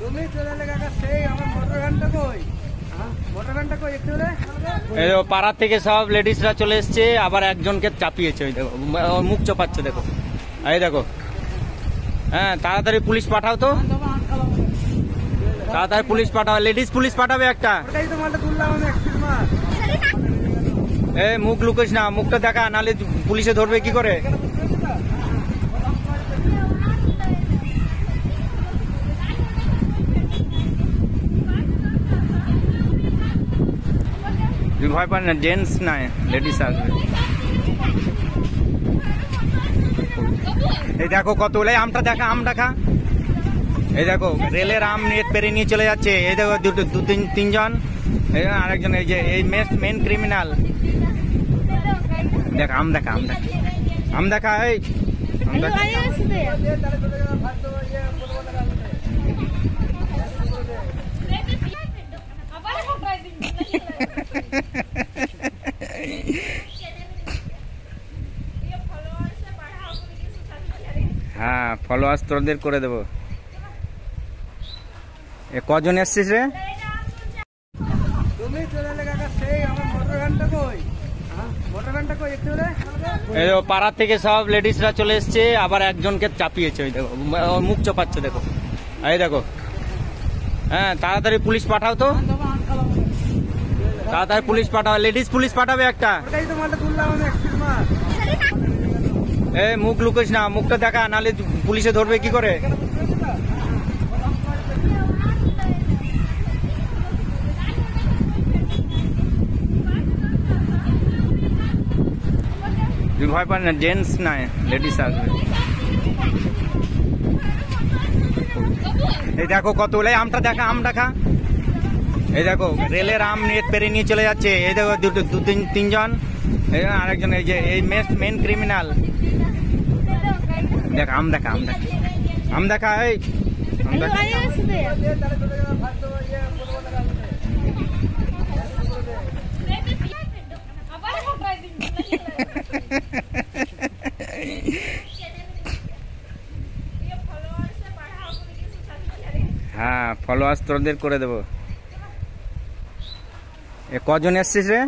তুমি চলে এলে কাকা সেই আমার মোটর ভ্যানটা কই? মোটর ভ্যানটা কই একটু এই দেখো, পাড়া থেকে সব লেডিসরা চলে এসছে আবার একজনকে চাপিয়েছে ওই দেখো মুখ চপাচ্ছে দেখো। এই দেখো। হ্যাঁ তাড়াতাড়ি পুলিশ পাঠাও তো। তাড়াতাড়ি পুলিশ পাঠাও লেডিস পুলিশ পাঠাবে একটা। এ মুখ লুকোস না মুখটা দেখা নালে পুলিশে ধরবে কি করে? ভয় পান না জেন্টস নাই লেডিস আসবে এই দেখো কতগুলো এই আমটা দেখা আম দেখা এই দেখো রেলের আম নিয়ে পেরে নিয়ে চলে যাচ্ছে এই দেখো দুটো দু তিন তিনজন আরেকজন এই যে এই মেন ক্রিমিনাল দেখ আম দেখা আম দেখা আম দেখা এই আম দেখা হ্যাঁ ফলোয়ার্স তোদের করে দেবো। এ কজন এসছিস রে? তুমি চলে এলে কাকা সেই আমার মোটর ভ্যানটা কই? মোটর ভ্যানটা কই একটু রে এই দেখো, পাড়া থেকে সব লেডিসরা চলে এসছে আবার একজনকে চাপিয়েছে ওই দেখো মুখ চপাচ্ছে দেখো। এই দেখো। হ্যাঁ তাড়াতাড়ি পুলিশ পাঠাও তো। তাড়াতাড়ি পুলিশ পাঠাও লেডিস পুলিশ পাঠাবে একটা। এ মুখ লুকোস না মুখটা দেখা নালে পুলিশে ধরবে কি করে? ভয় পান না জেন্টস নাই লেডিস আসবে। এই দেখো কত এই আমটা দেখা আম দেখা এই দেখো রেলের আম নিয়ে পেরে নিয়ে চলে যাচ্ছে। এই দেখো দুটো দু তিন তিনজন। এই দেখো আরেকজন, এই যে, এই মেন ক্রিমিনাল দেখ, আম দেখা আম দেখা। আম দেখা, এই। হ্যাঁ ফলোয়ার্স তোদের করে দেবো। কজন এসছিস রে?